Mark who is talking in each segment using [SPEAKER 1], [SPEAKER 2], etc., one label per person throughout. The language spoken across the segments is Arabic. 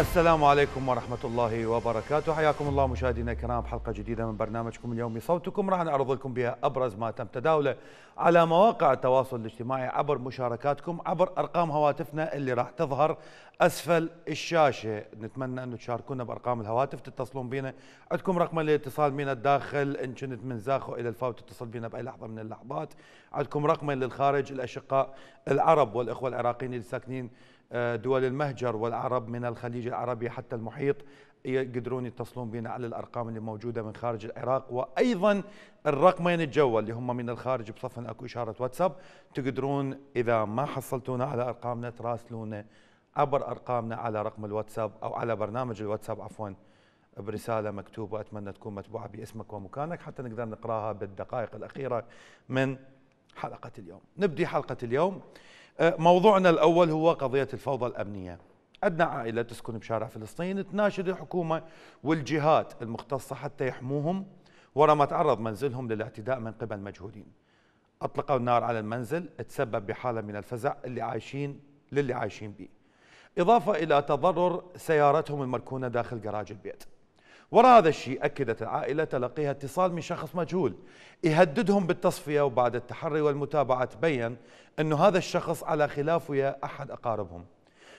[SPEAKER 1] السلام عليكم ورحمة الله وبركاته. حياكم الله مشاهدينا الكرام حلقة جديدة من برنامجكم اليومي صوتكم راح نعرض لكم بها أبرز ما تم تداوله على مواقع التواصل الاجتماعي عبر مشاركاتكم عبر أرقام هواتفنا اللي راح تظهر أسفل الشاشة. نتمنى أن تشاركونا بأرقام الهواتف تتصلون بنا عندكم رقم الاتصال من الداخل إن كنت من زاخو إلى الفاو تتصل بنا بأي لحظة من اللحظات. عندكم رقم للخارج الأشقاء العرب والإخوة العراقيين اللي ساكنين دول المهجر والعرب من الخليج العربي حتى المحيط. يقدرون يتصلون بنا على الأرقام اللي موجودة من خارج العراق. وأيضا الرقمين الجوا اللي هم من الخارج بصفن أكو إشارة واتساب. تقدرون إذا ما حصلتونا على أرقامنا تراسلونا عبر أرقامنا على رقم الواتساب أو على برنامج الواتساب عفوا برسالة مكتوبة. أتمنى تكون متبوعة باسمك ومكانك حتى نقدر نقراها بالدقائق الأخيرة من حلقة اليوم. نبدي حلقة اليوم موضوعنا الأول هو قضية الفوضى الأمنية. عندنا عائلة تسكن بشارع فلسطين تناشد الحكومة والجهات المختصة حتى يحموهم ورا ما تعرض منزلهم للاعتداء من قبل مجهولين أطلقوا النار على المنزل تسبب بحالة من الفزع اللي عايشين للي عايشين به. إضافة إلى تضرر سيارتهم المركونة داخل جراج البيت. وراء هذا الشيء أكدت العائلة تلقيها اتصال من شخص مجهول. يهددهم بالتصفية وبعد التحري والمتابعة تبين أنه هذا الشخص على خلاف ويا أحد أقاربهم.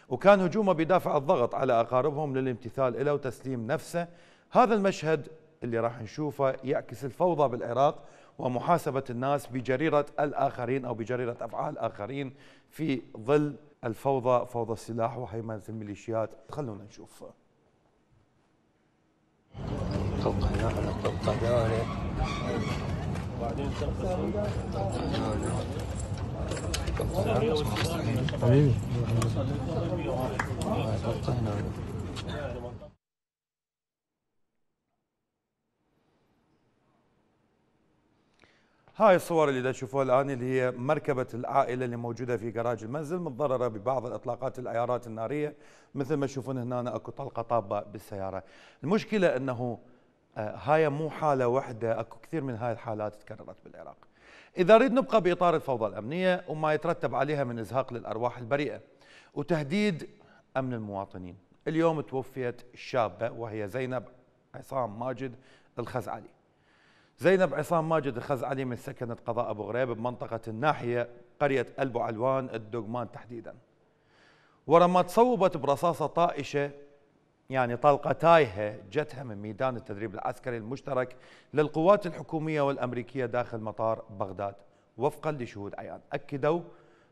[SPEAKER 1] وكان هجومه بدافع الضغط على أقاربهم للامتثال له وتسليم نفسه. هذا المشهد اللي راح نشوفه يعكس الفوضى بالعراق ومحاسبة الناس بجريرة الآخرين أو بجريرة أفعال الآخرين في ظل الفوضى فوضى السلاح وهيمنة الميليشيات. خلونا نشوف. どうかなどうかなあれどうか هاي الصور اللي تشوفوها الآن اللي هي مركبة العائلة اللي موجودة في جراج المنزل متضررة ببعض الإطلاقات الايارات النارية. مثل ما تشوفون هنا أكو طلقة طابة بالسيارة. المشكلة إنه آه، هاي مو حالة واحدة أكو كثير من هاي الحالات تكررت بالعراق. إذا نريد نبقى بإطار الفوضى الأمنية وما يترتب عليها من إزهاق للأرواح البريئة وتهديد أمن المواطنين. اليوم توفيت شابة وهي زينب عصام ماجد الخزعلي. زينب عصام ماجد الخزعلي من سكنة قضاء أبو غريب بمنطقة الناحية قرية ألبو علوان الدقمان تحديدا. ورما تصوبت برصاصة طائشة يعني طلقة تايهة جتها من ميدان التدريب العسكري المشترك للقوات الحكومية والأمريكية داخل مطار بغداد. وفقا لشهود عيان. أكدوا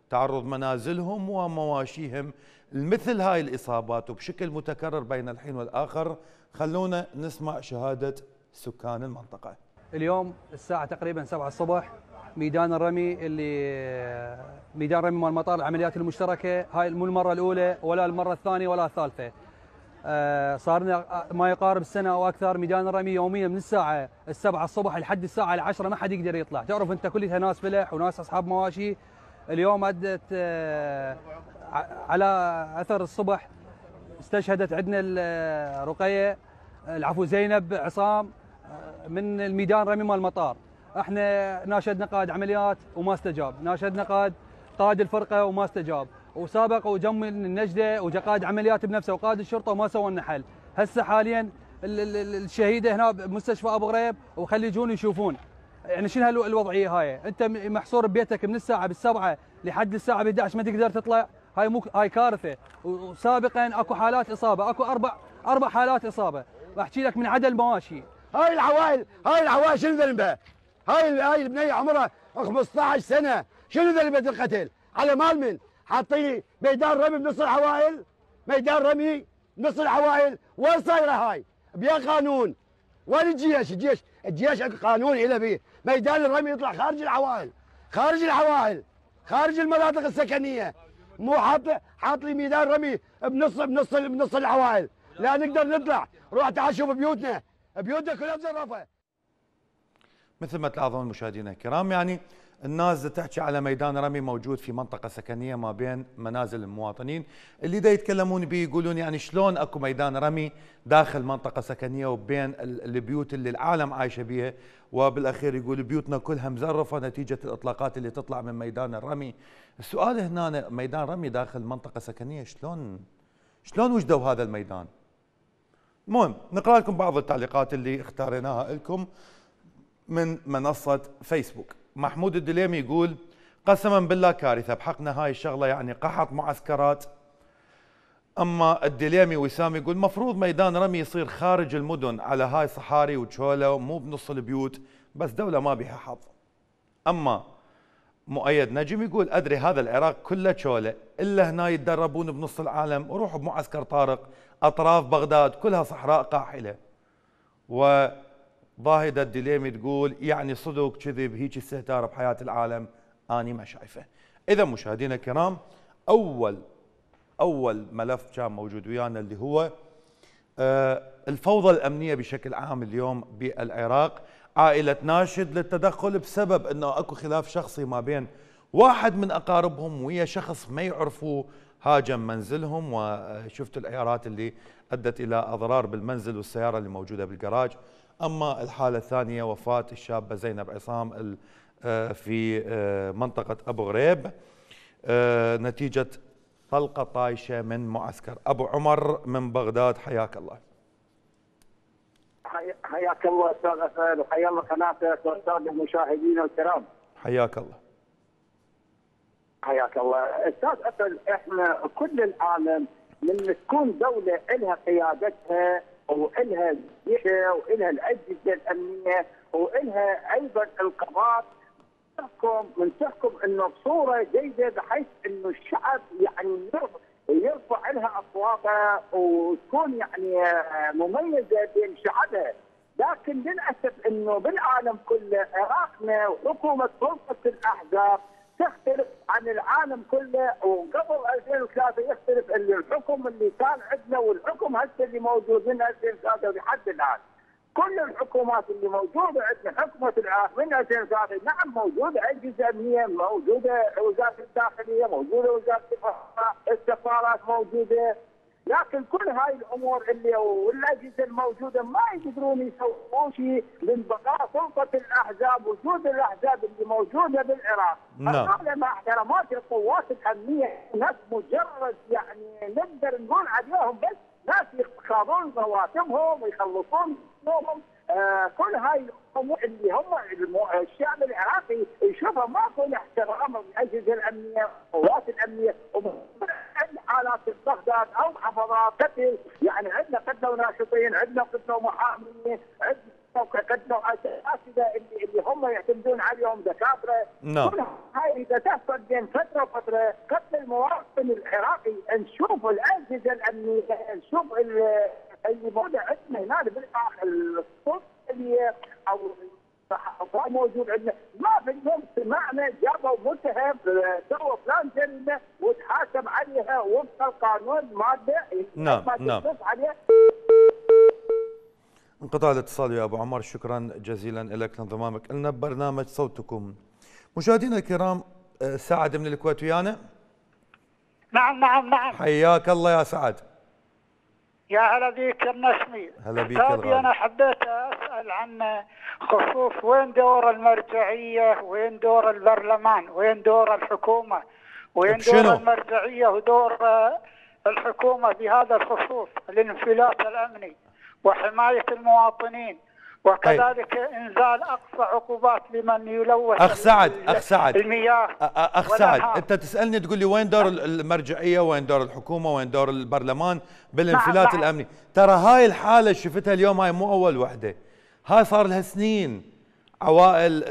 [SPEAKER 1] تعرض منازلهم ومواشيهم لمثل هاي الإصابات وبشكل متكرر بين الحين والآخر خلونا نسمع شهادة سكان المنطقة.
[SPEAKER 2] اليوم الساعة تقريبا 7 الصبح ميدان الرمي اللي ميدان رمي مال مطار العمليات المشتركة هاي مو المرة الأولى ولا المرة الثانية ولا الثالثة. آه، صار لنا آه، ما يقارب السنة أو أكثر ميدان الرمي يوميا من الساعة السبعة الصبح لحد الساعة العشرة ما حد يقدر يطلع. تعرف أنت كلها ناس فلح وناس أصحاب مواشي. اليوم ادت آه، على أثر الصبح استشهدت عندنا رقية العفو زينب عصام. من الميدان رمي مال المطار إحنا ناشدنا قائد عمليات وما استجاب. ناشدنا قائد قائد الفرقة وما استجاب. وسابق وجم النجدة وقائد عمليات بنفسه وقائد الشرطة وما سووا لنا حل. هسه حاليا الشهيده هنا بمستشفى أبو غريب وخلي يجون يشوفون. يعني شنو الوضعية هاي؟ أنت محصور ببيتك من الساعة بالسبعة لحد الساعة ب 11 ما تقدر تطلع. هاي مو هاي كارثة. وسابقا أكو حالات إصابة. أكو أربع أربع حالات إصابة. أحكي لك من عدد المواشي
[SPEAKER 3] هاي العوائل هاي العوائل شنو ذنبها هاي هاي البنيه عمرها 15 سنة. شنو ذنبها القتل على مال من؟ حاطين ميدان رمي بنص العوائل؟ ميدان رمي بنص العوائل؟ وين صايرة هاي؟ بيا قانون. وين الجيش؟ الجيش الجيش قانون إلى بيه ميدان الرمي يطلع خارج العوائل. خارج العوائل. خارج المناطق السكنية. مو حاط حاط لي ميدان رمي بنص بنص بنص العوائل. لا نقدر نطلع. روح تعال شوف بيوتنا. بيوتنا كلها مزرفه
[SPEAKER 1] مثل ما تلاحظون مشاهدينا الكرام يعني الناس تحكي على ميدان رمي موجود في منطقة سكنية ما بين منازل المواطنين. اللي دا يتكلمون به يقولون يعني شلون أكو ميدان رمي داخل منطقة سكنية وبين البيوت اللي العالم عايشة بها وبالأخير يقول بيوتنا كلها مزرفة نتيجة الإطلاقات اللي تطلع من ميدان الرمي. السؤال هنا ميدان رمي داخل منطقة سكنية شلون؟ شلون وجدوا هذا الميدان؟ المهم نقرأ لكم بعض التعليقات اللي اختاريناها لكم من منصة فيسبوك. محمود الدليمي يقول قسما بالله كارثة بحقنا هاي الشغله يعني قحط معسكرات. أما الدليمي وسام يقول مفروض ميدان رمي يصير خارج المدن على هاي صحاري وتشوله مو بنص البيوت بس دولة ما بها حظ. أما مؤيد نجم يقول أدري هذا العراق كله تشوله إلا هنا يتدربون بنص العالم وروحوا بمعسكر طارق أطراف بغداد كلها صحراء قاحلة. وضاهده الدليمي تقول يعني صدق كذب هيك استهتار بحياة العالم أني ما شايفه. إذا مشاهدينا الكرام أول أول ملف كان موجود ويانا اللي هو آه، الفوضى الأمنية بشكل عام اليوم بالعراق. عائلة ناشد للتدخل بسبب إنه أكو خلاف شخصي ما بين واحد من أقاربهم ويا شخص ما يعرفوه. هاجم منزلهم وشفت العيارات اللي أدت إلى أضرار بالمنزل والسيارة اللي موجودة بالجراج. أما الحالة الثانية وفاة الشابة زينب عصام آه، في آه، منطقة أبو غريب. نتيجة طلقة طايشة من معسكر أبو عمر من بغداد. حياك الله.
[SPEAKER 4] حياك الله أستاذ اسد وحيا الله قناتك واستاذ المشاهدين الكرام.
[SPEAKER 1] حياك الله.
[SPEAKER 4] حياك الله. أستاذ اسد إحنا كل العالم من تكون دولة لها قيادتها وإلها جيشها وإلها الأجهزة الأمنية وإلها أيضا القضاء تحكم من تحكم إنه بصورة جيدة بحيث إنه الشعب يعني يرفع لها اصواته وتكون يعني مميزة بين شعبها لكن للأسف إنه بالعالم كله عراقنا وحكومة سلطه الأحزاب تختلف عن العالم كله وقبل 2003 يختلف الحكم اللي كان عندنا والحكم هسه اللي موجود من 2003 لحد الآن. كل الحكومات اللي موجودة عندنا حكومة العراق من 2003 نعم موجودة اجهزه امنيه موجودة وزارة الداخلية موجودة وزارة السفارات موجودة لكن كل هاي الأمور اللي والأجهزة الموجودة ما يقدرون يسوون شيء من بقاء سلطة الأحزاب وجود الأحزاب اللي موجودة بالعراق.
[SPEAKER 1] نعم.
[SPEAKER 4] مع احترامات القوات الأمنية ناس مجرد يعني نقدر نقول عليهم بس ناس يخاضون رواتبهم ويخلصون يومهم آه كل هاي الأمور اللي هم الشعب العراقي يشوفها ماكو احترام الاجهزه الأمنية القوات الأمنية حالات بغداد أو محافظات قتل يعني عندنا قتلوا ناشطين عندنا قتلوا محامين عندنا قتلوا اساتذه اللي اللي هم يعتمدون عليهم دكاترة.
[SPEAKER 1] نعم.
[SPEAKER 4] هاي إذا تحصل بين فترة وفترة قتل المواطن العراقي نشوف الاجهزه الأمنية نشوف اللي موجوده عندنا هنا بالعراق الصوت اللي أو موجود عندنا ما في اليوم سمعنا جابوا متهم سوى فلان جريمة وتحاسب عليها وفق القانون مادة.
[SPEAKER 1] نعم نعم. عليه. انقطع الاتصال يا أبو عمر. شكرا جزيلا لك لانضمامك لنا ببرنامج صوتكم. مشاهدينا الكرام آه، سعد من الكويت ويانا
[SPEAKER 5] نعم نعم نعم.
[SPEAKER 1] حياك الله يا سعد.
[SPEAKER 5] يا هلا بيك النسمي
[SPEAKER 1] هلا بيك
[SPEAKER 5] الغالي. أنا حبيت أسأل عن خصوص وين دور المرجعية وين دور البرلمان وين دور الحكومة وين
[SPEAKER 1] بشنو؟
[SPEAKER 5] دور المرجعية ودور الحكومة بهذا الخصوص الانفلات الأمني. وحماية المواطنين وكذلك طيب. إنزال أقصى عقوبات لمن يلوث
[SPEAKER 1] أخ سعد أخ سعد.
[SPEAKER 5] المياه
[SPEAKER 1] أخ سعد أنت تسألني تقول لي وين دور المرجعية وين دور الحكومة وين دور البرلمان بالانفلات نعم الأمني؟ ترى هاي الحالة شفتها اليوم هاي مو أول وحدة. هاي صار لها سنين. عوائل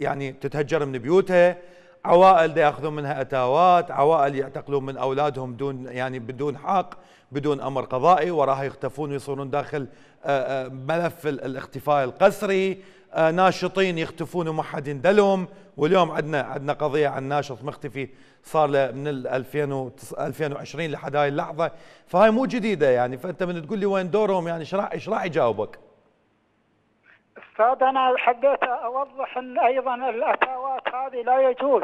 [SPEAKER 1] يعني تتهجر من بيوتها عوائل ياخذون منها أتاوات عوائل يعتقلون من أولادهم دون يعني بدون حق. بدون أمر قضائي وراها يختفون ويصيرون داخل آه، آه، ملف الاختفاء القسري. آه، ناشطين يختفون وما حد يندلهم. واليوم عندنا عندنا قضية عن ناشط مختفي صار له من 2020 لحد هاي اللحظة. فهاي مو جديدة يعني. فأنت من تقول لي وين دورهم؟ يعني إيش راح إيش راح يجاوبك؟
[SPEAKER 5] أستاذ أنا حبيت أوضح إن أيضا الاتاوات هذه لا يجوز.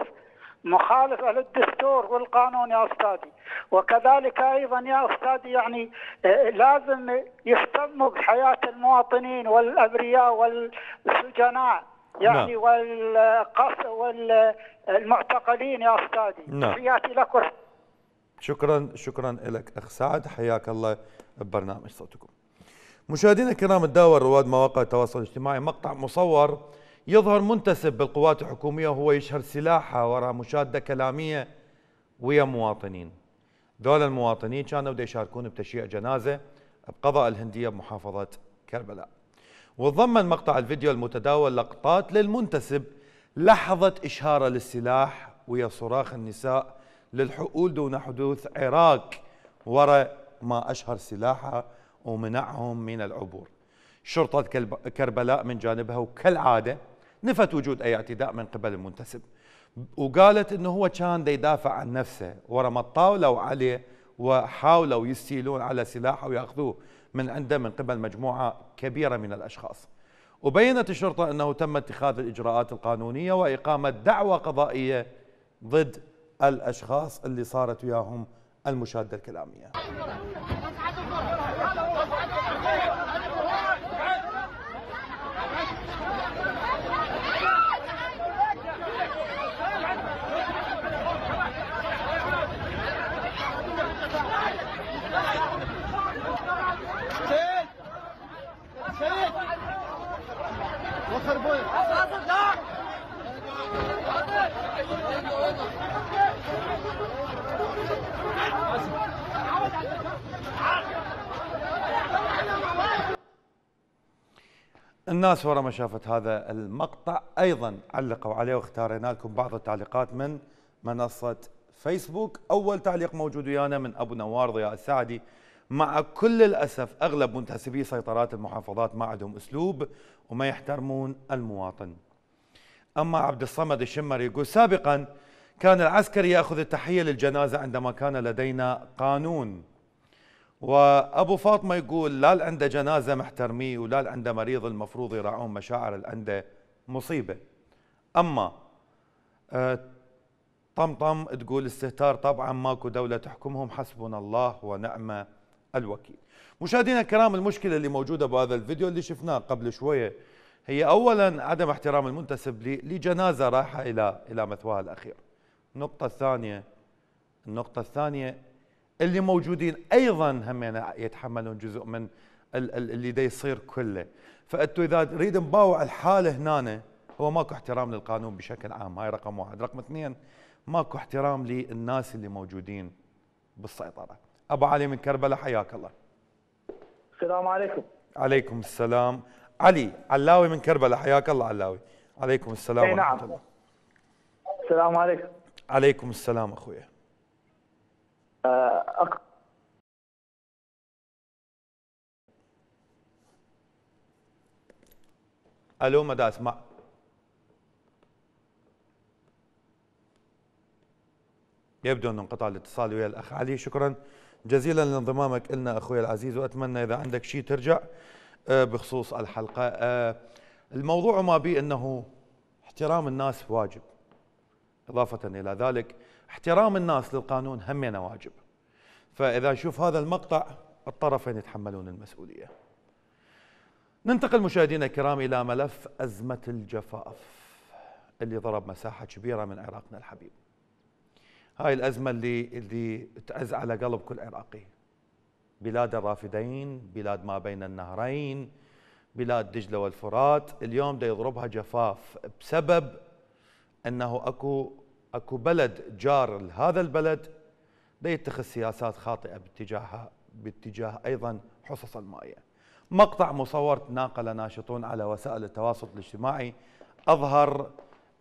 [SPEAKER 5] مخالفة للدستور والقانون يا أستاذي وكذلك أيضا يا أستاذي يعني آه، لازم يهتموا بحياة المواطنين والأبرياء والسجناء يعني نعم. والقص والمعتقلين يا أستاذي
[SPEAKER 1] نعم.
[SPEAKER 5] تحياتي لكم
[SPEAKER 1] شكرا شكرا لك أخ سعد حياك الله ببرنامج صوتكم. مشاهدينا الكرام تداول رواد مواقع التواصل الاجتماعي مقطع مصور يظهر منتسب بالقوات الحكومية وهو يشهر سلاحه وراء مشادة كلامية ويا مواطنين. ذول المواطنين كانوا بده يشاركون بتشييع جنازة بقضاء الهندية بمحافظة كربلاء. وضمن مقطع الفيديو المتداول لقطات للمنتسب لحظة إشهاره للسلاح ويا صراخ النساء للحقول دون حدوث عراك وراء ما أشهر سلاحها ومنعهم من العبور شرطة كربلاء من جانبها وكالعادة نفت وجود أي اعتداء من قبل المنتسب وقالت إنه هو كان دا يدافع عن نفسه ورا ما طاولوا عليه وحاولوا يستيلون على سلاحه ويأخذوه من عنده من قبل مجموعة كبيرة من الأشخاص. وبينت الشرطة إنه تم اتخاذ الإجراءات القانونية وإقامة دعوى قضائية ضد الأشخاص اللي صارت وياهم المشادة الكلامية. الناس ورا ما شافت هذا المقطع. أيضا علقوا عليه واختارينا لكم بعض التعليقات من منصة فيسبوك. أول تعليق موجود ويانا من أبو نوار ضياء السعدي. مع كل الأسف أغلب منتسبي سيطرات المحافظات ما عندهم أسلوب وما يحترمون المواطن. أما عبد الصمد الشمر يقول سابقا كان العسكري يأخذ التحية للجنازة عندما كان لدينا قانون. وأبو فاطمة يقول لا عنده جنازة محترميه ولا عنده مريض المفروض يراعون مشاعر عنده مصيبة. أما آه، طمطم تقول استهتار طبعا ماكو دولة تحكمهم حسبنا الله ونعم الوكيل. مشاهدينا الكرام المشكلة اللي موجودة بهذا الفيديو اللي شفناه قبل شوية هي اولا عدم احترام المنتسب لجنازة رايحة إلى إلى مثواها الأخير. النقطة الثانية النقطة الثانية اللي موجودين أيضا هم يتحملون جزء من اللي دا يصير كله. فأنتوا إذا تريد نباوع الحالة هنا هو ماكو احترام للقانون بشكل عام. هاي رقم واحد. رقم اثنين ماكو احترام للناس اللي موجودين بالسيطرة. أبو علي من كربلاء حياك الله.
[SPEAKER 6] السلام عليكم.
[SPEAKER 1] عليكم السلام. علي علاوي من كربلاء حياك الله علاوي. عليكم السلام
[SPEAKER 6] ورحمه نعم. الله. السلام عليكم.
[SPEAKER 1] عليكم السلام أخويا. أك... ألو مدى اسمع يبدو أن انقطع الاتصال ويا الأخ علي شكرا. جزيلا لانضمامك لنا أخوي العزيز وأتمنى إذا عندك شيء ترجع آه، بخصوص الحلقة. آه، الموضوع ما بي إنه احترام الناس واجب. إضافة إلى ذلك احترام الناس للقانون همنا واجب. فإذا نشوف هذا المقطع الطرفين يتحملون المسؤولية. ننتقل مشاهدينا الكرام إلى ملف أزمة الجفاف اللي ضرب مساحة كبيرة من عراقنا الحبيب. هاي الأزمة اللي اللي تعز على قلب كل عراقي. بلاد الرافدين بلاد ما بين النهرين بلاد دجلة والفرات اليوم دا يضربها جفاف بسبب أنه أكو أكو بلد جار لهذا البلد لا يتخذ سياسات خاطئة باتجاهها باتجاه أيضا حصص المائية مقطع مصور تناقل ناشطون على وسائل التواصل الاجتماعي. أظهر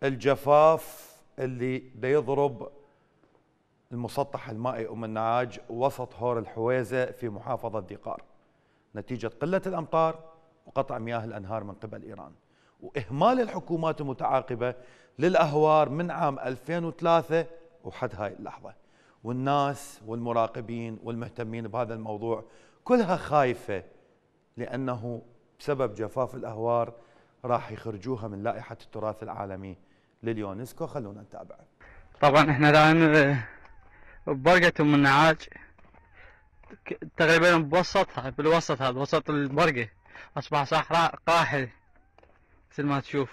[SPEAKER 1] الجفاف اللي دا يضرب المسطح المائي أم النعاج وسط هور الحويزة في محافظة ديقار. نتيجة قلة الأمطار وقطع مياه الأنهار من قبل إيران. وإهمال الحكومات المتعاقبة للأهوار من عام 2003 وحد هاي اللحظة. والناس والمراقبين والمهتمين بهذا الموضوع كلها خايفة لأنه بسبب جفاف الأهوار راح يخرجوها من لائحة التراث العالمي لليونسكو. خلونا نتابع.
[SPEAKER 7] طبعا إحنا الآن ببرقة أم النعاج تقريبا بوسطها بالوسط هذا وسط البرقة. أصبح صحراء قاحل مثل ما تشوف.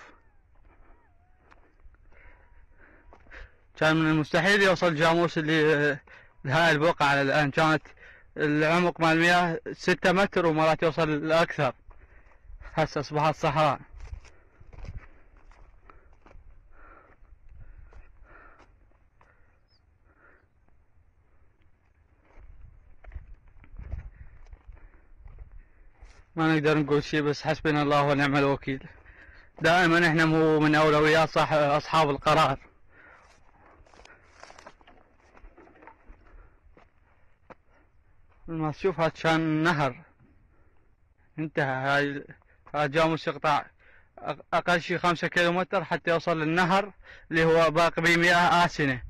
[SPEAKER 7] كان من المستحيل يوصل جاموس اللي هاي البقعة الآن. كانت العمق مال المياه ستة متر ومرات يوصل لأكثر. هسه أصبحت صحراء. ما نقدر نقول شيء بس حسبنا الله ونعم الوكيل. دائما إحنا مو من أولويات صح أصحاب القرار. ما تشوف هاد كان نهر. انتهى. هاي يقطع أق- أقل شيء خمسة كيلومتر حتى يوصل للنهر اللي هو باقي به مياه آسنة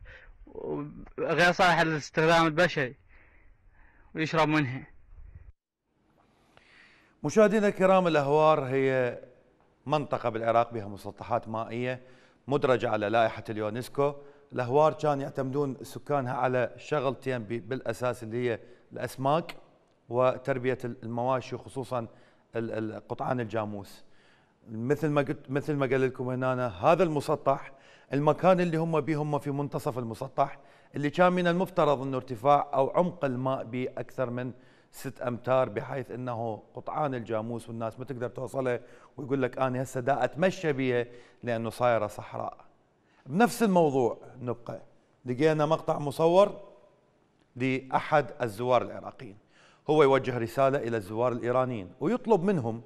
[SPEAKER 7] غير صالح للاستخدام البشري. ويشرب منها
[SPEAKER 1] مشاهدينا الكرام الأهوار هي منطقة بالعراق بها مسطحات مائية مدرجة على لائحة اليونسكو. الأهوار كان يعتمدون سكانها على شغلتين بالأساس اللي هي الأسماك وتربية المواشي وخصوصا قطعان الجاموس. مثل ما قلت مثل ما قال لكم هنا هذا المسطح المكان اللي هم به هم في منتصف المسطح اللي كان من المفترض إنه ارتفاع أو عمق الماء به أكثر من ست أمتار بحيث إنه قطعان الجاموس والناس ما تقدر توصلها ويقول لك أنا هسه دا أتمشى بها لأنه صايرة صحراء. بنفس الموضوع نبقى لقينا مقطع مصور لأحد الزوار العراقيين هو يوجه رسالة إلى الزوار الإيرانيين ويطلب منهم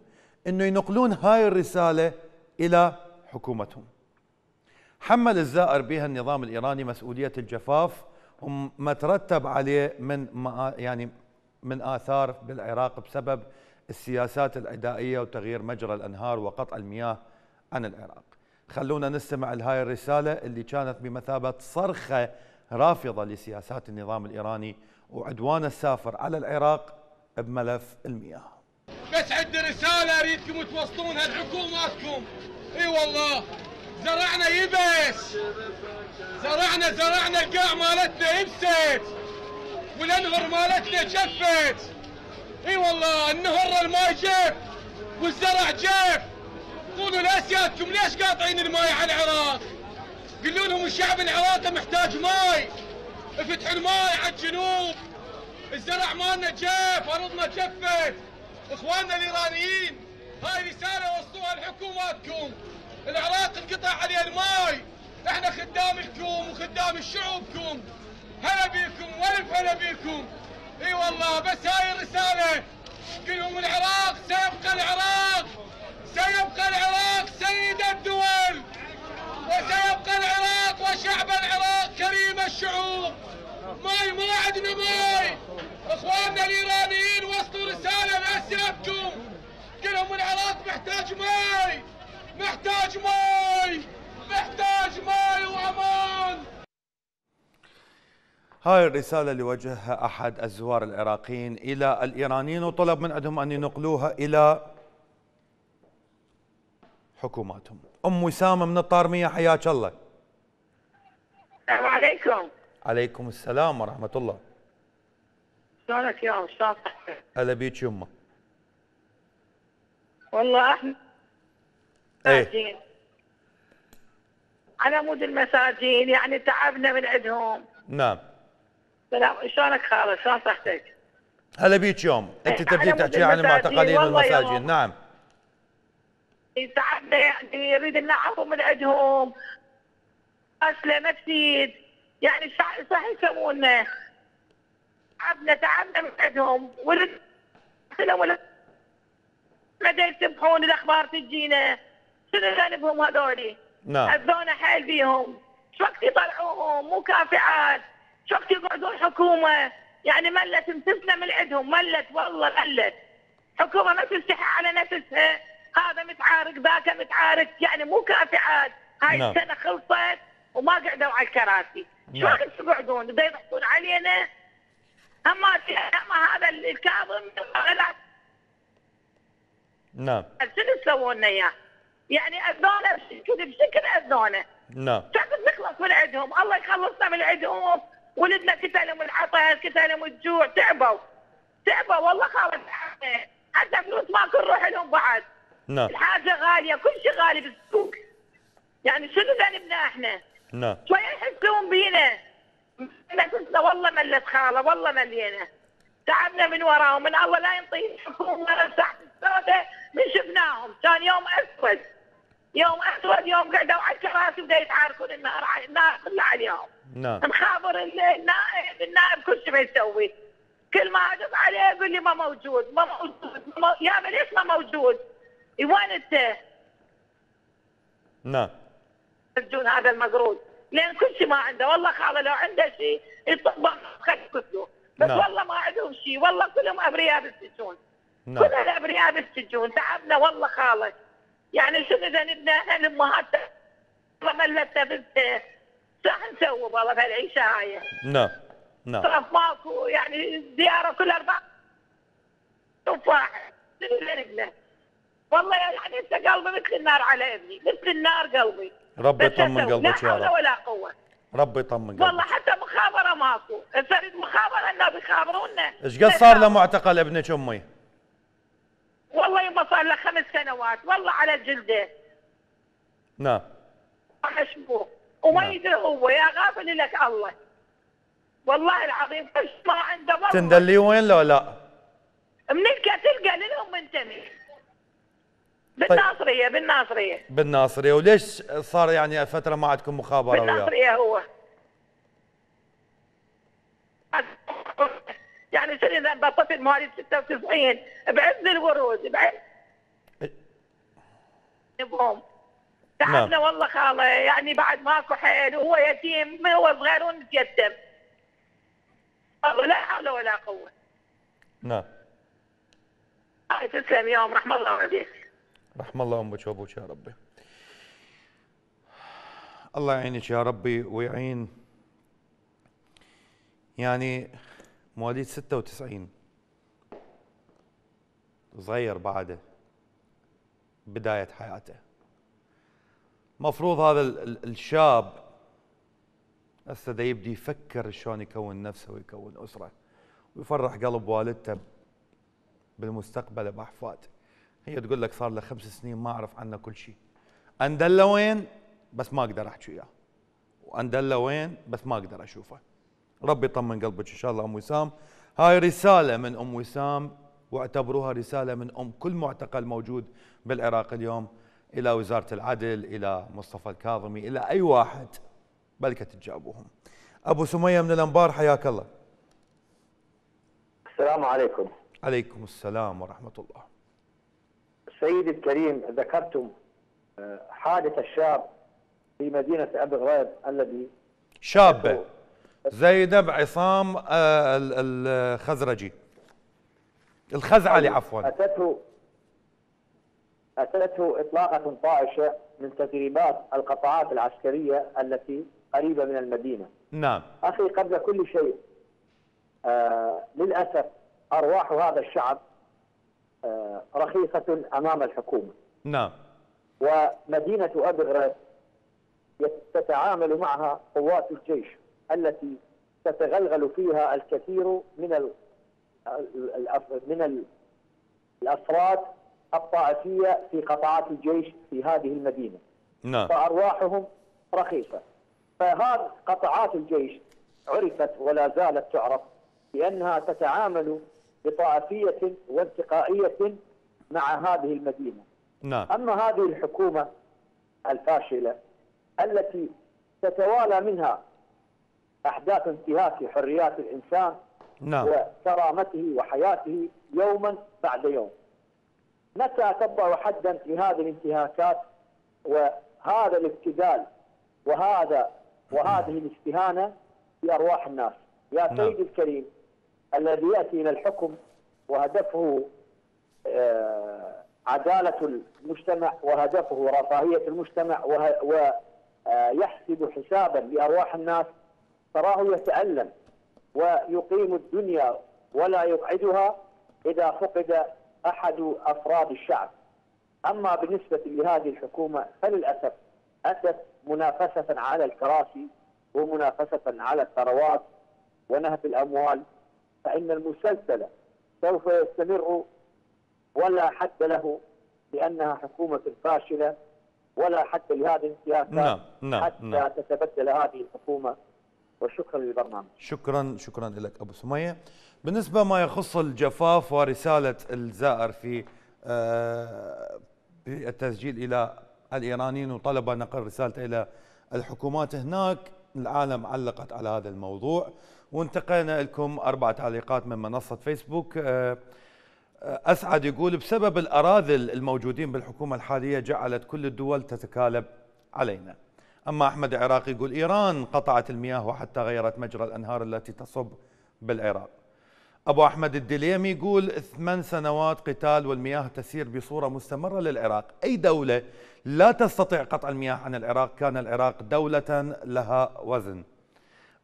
[SPEAKER 1] إنه ينقلون هاي الرسالة إلى حكومتهم. حمل الزائر بها النظام الإيراني مسؤولية الجفاف وما ترتب عليه من يعني من آثار بالعراق بسبب السياسات العدائيه وتغيير مجرى الأنهار وقطع المياه عن العراق. خلونا نستمع لهاي الرسالة اللي كانت بمثابة صرخة رافضة لسياسات النظام الإيراني وعدوان السافر على العراق بملف المياه.
[SPEAKER 8] بس عندي رسالة أريدكم توصلونها لحكوماتكم إي والله زرعنا يبس زرعنا زرعنا القاع مالتنا يبست والانهر مالتنا جفت. إي والله النهر الماي جف والزرع جف. قولوا لأسيادكم ليش قاطعين الماي على العراق؟ قولوا لهم الشعب العراقي محتاج ماي افتحوا الماي على الجنوب. الزرع مالنا جف أرضنا جفت. إخواننا الإيرانيين هاي رسالة وصلوها لحكوماتكم. العراق انقطع عليه الماي إحنا خدام لكم وخدام شعوبكم. هلا بيكم والف هلا بيكم. اي والله بس هاي الرسالة. قلهم العراق سيبقى العراق. سيبقى العراق سيد الدول. وسيبقى العراق وشعب العراق كريم الشعوب. ماي ما عندنا ماي. اخواننا الإيرانيين وصلوا رسالة لاسيادكم قلهم العراق محتاج ماي. محتاج ماي. محتاج ماي وأمان.
[SPEAKER 1] هاي الرسالة اللي وجهها أحد الزوار العراقيين إلى الإيرانيين وطلب من عندهم أن ينقلوها إلى حكوماتهم. أم وسامة من الطارمية حياك الله.
[SPEAKER 9] السلام عليكم.
[SPEAKER 1] عليكم السلام ورحمة الله.
[SPEAKER 9] شلونك يا أستاذ
[SPEAKER 1] هلا بيك يمه
[SPEAKER 9] والله إحنا
[SPEAKER 1] إيه.
[SPEAKER 9] مساجين. على مود المساجين يعني تعبنا من عندهم.
[SPEAKER 1] نعم.
[SPEAKER 9] سلام. شلونك خالد؟ شلون صحتك؟
[SPEAKER 1] هلا بيك يوم. انت تبدي تحكي عن المعتقلين والمساجين. نعم.
[SPEAKER 9] يعني يريد نعفو من عندهم. أسلة ما تفيد يعني صح يسوونا تعبنا تعبنا من عندهم. ولد ولا ما دا يسبحون الأخبار تجينا. شنو ذنبهم هذولي؟
[SPEAKER 1] نعم.
[SPEAKER 9] اذونا حيل بيهم شو وقت يطلعوهم؟ مكافحات شو وقت يقعدون حكومه يعني ملت مسفنا من عندهم ملت والله ملت. حكومة ما تستحي على نفسها. هذا متعارك ذاك متعارك. يعني مكافحات هاي
[SPEAKER 1] نعم.
[SPEAKER 9] السنة خلصت وما قعدوا على الكراسي. شو
[SPEAKER 1] نعم.
[SPEAKER 9] وقت يقعدون؟ بدا يضحكون علينا؟ اما اما هذا الكاظم غلط.
[SPEAKER 1] نعم.
[SPEAKER 9] شنو سووا لنا إياه؟ يعني أذونا بشكل بشكل أذونا؟
[SPEAKER 1] نعم.
[SPEAKER 9] تعبت نخلص من عندهم. الله يخلصنا من عندهم. ولدنا كتلهم العطش كتلهم الجوع تعبوا. تعبوا والله تعبنا. حتى فلوس ماكو نروح لهم بعد.
[SPEAKER 1] نعم.
[SPEAKER 9] الحاجة غالية كل شيء غالي بالسوق يعني شنو ذنبنا إحنا؟
[SPEAKER 1] نعم.
[SPEAKER 9] شوية يحسون بينا. نفسنا والله ملت خالة والله ملينا تعبنا من وراهم من الله لا ينطي الحكومة ولا تحت السوداء من شفناهم. كان يوم أسود. يوم أسود يوم قعدوا على الكراسي ودا يتعاركون النار النار كلها عليهم
[SPEAKER 1] نعم.
[SPEAKER 9] نخابر النائب النائب كل شيء ما يسوي كل ما ادق عليه يقول لي ما موجود ما موجود ما مو... يا ليش ما موجود؟ وين أنت؟
[SPEAKER 1] نعم.
[SPEAKER 9] الجون هذا المقرود لأن كل شيء ما عنده. والله خالة لو عنده شيء يطبق كله. بس
[SPEAKER 1] نعم.
[SPEAKER 9] والله ما عندهم شيء. والله كلهم أبرياء بالسجون.
[SPEAKER 1] نعم.
[SPEAKER 9] كل الابرياء بالسجون. تعبنا والله خالة. يعني شنو ذنبنا إحنا الأمهات؟ والله ملتنا شو نسوي والله بهالعيشه هاي.
[SPEAKER 1] نعم نعم.
[SPEAKER 9] صرف ماكو يعني زيارة كل أربع تفاح والله يعني أنت قلبي مثل النار على ابني مثل النار قلبي.
[SPEAKER 1] ربي يطمن. قلبك يا
[SPEAKER 9] لا حول
[SPEAKER 1] رب
[SPEAKER 9] ولا قوة.
[SPEAKER 1] ربي يطمن
[SPEAKER 9] والله
[SPEAKER 1] قلبك
[SPEAKER 9] حتى مخابرة ماكو. نريد مخابره إنه بيخابرونا
[SPEAKER 1] إيش قد صار له معتقل ابنك أمي؟
[SPEAKER 9] والله يما صار له خمس سنوات والله على جلده.
[SPEAKER 1] نعم.
[SPEAKER 9] مشبوه وما
[SPEAKER 1] نعم.
[SPEAKER 9] يدري هو يا غافل لك الله. والله العظيم كل ما عنده والله.
[SPEAKER 1] تندلي وين لو لا؟
[SPEAKER 9] من قال لهم منتمي بالناصرية بالناصرية.
[SPEAKER 1] بالناصرية. وليش صار يعني فترة ما عندكم مخابرة وياه؟
[SPEAKER 9] بالناصرية هو. يعني شنو إذا بطفل مواليد 96 بعز الورود بعز بهم تعبنا
[SPEAKER 1] نعم.
[SPEAKER 9] والله خاله يعني بعد ماكو حيل وهو يتيم من هو صغير ونتيتم والله لا حول ولا قوة.
[SPEAKER 1] نعم.
[SPEAKER 9] هاي تسلم يوم رحم الله عليك.
[SPEAKER 1] رحم الله أمك وأبوك يا ربي. الله يعينك يا ربي ويعين. يعني مواليد 96 صغير بعده بداية حياته. مفروض هذا ال- ال- الشاب هسه دا يبدي يفكر شلون يكون نفسه ويكون أسرة ويفرح قلب والدته بالمستقبل بأحفاده هي تقول لك صار له خمس سنين ما أعرف عنه كل شيء. أندلة وين؟ بس ما أقدر أحكي وياه. وأندلة وين؟ بس ما أقدر أشوفه. ربي يطمن قلبك إن شاء الله أم وسام. هاي رسالة من أم وسام واعتبروها رسالة من أم كل معتقل موجود بالعراق اليوم إلى وزارة العدل إلى مصطفى الكاظمي إلى أي واحد بلكه تجاوبوهم أبو سمية من الأنبار حياك الله.
[SPEAKER 10] السلام عليكم.
[SPEAKER 1] عليكم السلام ورحمة الله.
[SPEAKER 10] سيدي الكريم ذكرتم آه، حادث الشاب في مدينة أبي غريب الذي
[SPEAKER 1] شابة. زينب عصام آه، ال- الخزرجي. الخزعلي عفوا.
[SPEAKER 10] أتته أتته إطلاقة طائشة من تدريبات القطاعات العسكرية التي قريبة من المدينة.
[SPEAKER 1] نعم.
[SPEAKER 10] أخي قبل كل شيء آه للأسف أرواح هذا الشعب آه رخيصة أمام الحكومة.
[SPEAKER 1] نعم.
[SPEAKER 10] ومدينة أبي غريب تتعامل معها قوات الجيش. التي تتغلغل فيها الكثير من من ال- الأفراد الطائفية في قطاعات الجيش في هذه المدينة.
[SPEAKER 1] نعم.
[SPEAKER 10] فأرواحهم رخيصة. فهذه قطاعات الجيش عرفت ولا زالت تعرف بأنها تتعامل بطائفية وانتقائية مع هذه المدينة.
[SPEAKER 1] نعم.
[SPEAKER 10] أما هذه الحكومة الفاشلة التي تتوالى منها أحداث انتهاك حريات الإنسان
[SPEAKER 1] نعم.
[SPEAKER 10] وكرامته وحياته يوما بعد يوم. متى تضع حدا لهذه الانتهاكات؟ وهذا الابتذال وهذا وهذه الاستهانة بأرواح الناس. يا
[SPEAKER 1] نعم.
[SPEAKER 10] سيدي الكريم الذي يأتي إلى الحكم وهدفه آه، عدالة المجتمع وهدفه رفاهية المجتمع ويحسب حسابا لأرواح الناس تراه يتألم ويقيم الدنيا ولا يقعدها إذا فقد أحد أفراد الشعب. أما بالنسبة لهذه الحكومة فللأسف أتت منافسة على الكراسي ومنافسة على الثروات ونهب الأموال فإن المسلسل سوف يستمر ولا حد له لأنها حكومة فاشلة ولا حد لهذه الانتهاكات
[SPEAKER 1] نعم نعم
[SPEAKER 10] حتى
[SPEAKER 1] نعم.
[SPEAKER 10] تتبدل هذه الحكومة والشكر للبرنامج.
[SPEAKER 1] شكرا شكرا لك أبو سمية. بالنسبة ما يخص الجفاف ورسالة الزائر في آه، التسجيل إلى الإيرانيين وطلب نقل رسالته إلى الحكومات هناك العالم علقت على هذا الموضوع. وانتقينا لكم أربع تعليقات من منصة فيسبوك. آه، آه، أسعد يقول بسبب الأراذل الموجودين بالحكومة الحالية جعلت كل الدول تتكالب علينا. أما أحمد عراقي يقول إيران قطعت المياه وحتى غيرت مجرى الأنهار التي تصب بالعراق. أبو أحمد الدليمي يقول ثمان سنوات قتال والمياه تسير بصورة مستمرة للعراق، أي دولة لا تستطيع قطع المياه عن العراق كان العراق دولة لها وزن.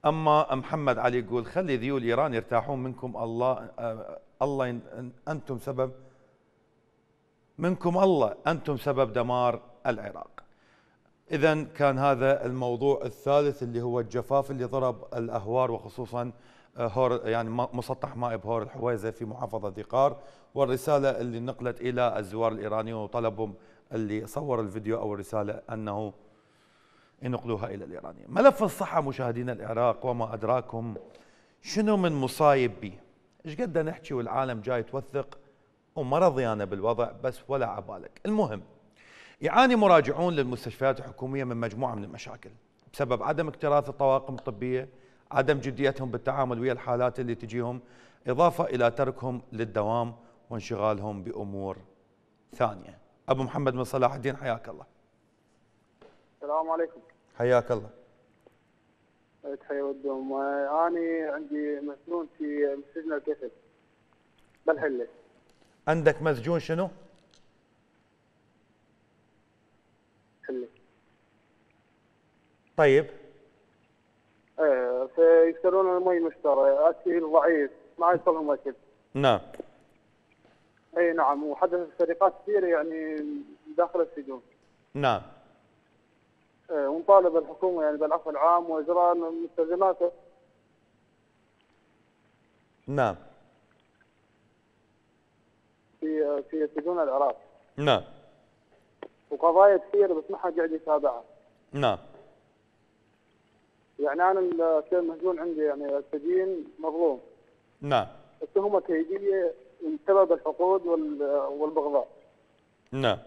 [SPEAKER 1] أما محمد علي يقول خلي ذيول إيران يرتاحون منكم الله آه، الله أنتم سبب منكم الله أنتم سبب دمار العراق. اذا كان هذا الموضوع الثالث اللي هو الجفاف اللي ضرب الأهوار وخصوصا آه، هور يعني مسطح ماء بهور الحويزة في محافظة ذقار والرسالة اللي نقلت إلى الزوار الايرانيين وطلبهم اللي صور الفيديو أو الرسالة أنه ينقلوها إلى الايرانيين. ملف الصحة مشاهدينا العراق وما أدراكم شنو من مصايب به؟ إيش قد نحكي والعالم جاي توثق وما رضيانه بالوضع بس ولا عبالك. المهم يعاني مراجعون للمستشفيات الحكومية من مجموعة من المشاكل بسبب عدم اكتراث الطواقم الطبية، عدم جديتهم بالتعامل ويا الحالات اللي تجيهم، إضافة إلى تركهم للدوام وانشغالهم بأمور ثانية. أبو محمد من صلاح الدين حياك الله.
[SPEAKER 11] السلام عليكم.
[SPEAKER 1] حياك الله.
[SPEAKER 11] تحية ودهم أنا عندي مسجون في سجن الكسل بالحلة
[SPEAKER 1] عندك مسجون شنو؟ طيب.
[SPEAKER 11] إيه فيكسرون المي مشترى اكل ضعيف ما يوصلهم اكل
[SPEAKER 1] نعم.
[SPEAKER 11] إي نعم وحدث سرقات كثيرة يعني داخل السجون.
[SPEAKER 1] نعم.
[SPEAKER 11] إيه، ونطالب الحكومة يعني بالعفو العام وإجراء المستلزمات.
[SPEAKER 1] نعم.
[SPEAKER 11] في في سجون العراق.
[SPEAKER 1] نعم.
[SPEAKER 11] وقضايا كثيرة بس ما حد قاعد يتابعها.
[SPEAKER 1] نعم.
[SPEAKER 11] يعني أنا كمسجون عندي يعني السجين مظلوم.
[SPEAKER 1] نعم.
[SPEAKER 11] التهمه تهديديه بسبب الحقود وال- والبغضاء.
[SPEAKER 1] نعم.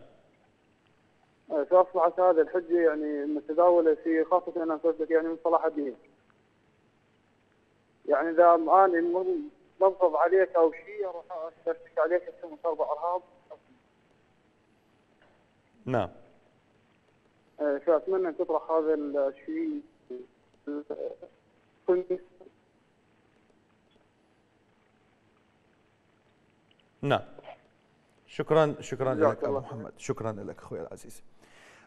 [SPEAKER 11] فأصبحت هذه الحجة يعني متداولة في خاصة أنا صرت يعني من صلاح الدين. يعني إذا أنا نبغض عليك أو شيء أروح اشتكي عليك اسم حرب أرهاب.
[SPEAKER 1] نعم.
[SPEAKER 11] آه، فأتمنى أن تطرح هذا الشيء.
[SPEAKER 1] نعم. شكرا شكرا لك
[SPEAKER 11] أبو
[SPEAKER 1] محمد. شكرا لك أخوي العزيز.